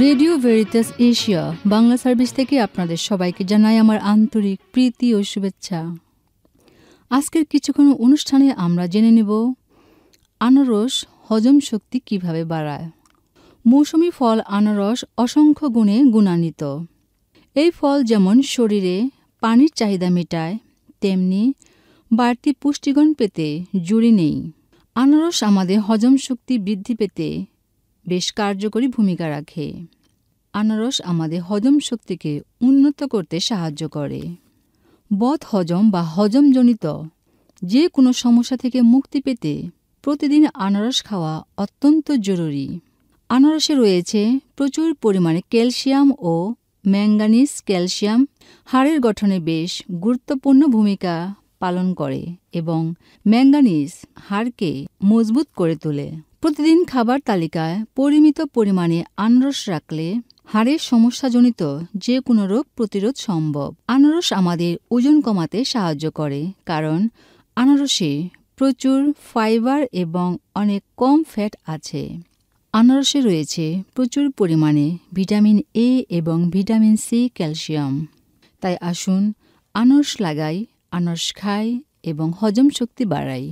Radio Veritas Asia, Bangla service থেকে আপনাদের সবাইকে জানাই আমার আন্তরিক প্রীতি ও শুভেচ্ছা। আজকের কিছুক্ষণ অনুষ্ঠানে আমরা জেনে নেব, আনারস হজম শক্তি কীভাবে বাড়ায়? মৌসুমি ফল আনারস অসংখ্য গুণে গুণান্বিত। এই ফল যেমন শরীরে পানির চাহিদা মেটায়, তেমনি বাড়তি পুষ্টিগুণ পেতে জুড়ি নেই। আনারস আমাদের হজম শক্তি বৃদ্ধি পেতে বেশ কার্যকরী ভূমিকা রাখে। আনারস আমাদের হজম শক্তিকে উন্নত করতে সাহায্য করে। বদ হজম বা হজমজনিত যে কোনো সমস্যা থেকে মুক্তি পেতে প্রতিদিন আনারস খাওয়া অত্যন্ত জরুরি। আনারসে রয়েছে প্রচুর পরিমাণে ক্যালসিয়াম ও ম্যাঙ্গানিজ ক্যালসিয়াম। হাড়ের গঠনে বেশ গুরুত্বপূর্ণ ভূমিকা পালন করে এবং ম্যাঙ্গানিজ হাড়কে মজবুত করে তোলে। প্রতিদিন খাবার তালিকায় পরিমিত পরিমাণে আনারস রাখলে হাড়ের সমস্যাজনিত যে কোনো রোগ প্রতিরোধ সম্ভব। আনারস আমাদের ওজন কমাতে সাহায্য করে, কারণ আনারসে প্রচুর ফাইবার এবং অনেক কম ফ্যাট আছে। আনারসে রয়েছে প্রচুর পরিমাণে ভিটামিন এ এবং ভিটামিন সি ক্যালসিয়াম। তাই আসুন আনারস লাগাই, আনারস খাই এবং হজম শক্তি বাড়াই।